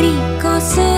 rico ser.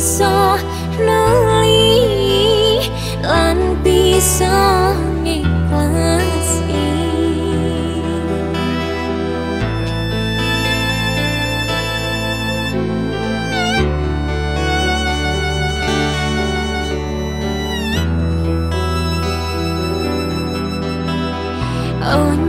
iso nuli lan bisa ngiklasi Oh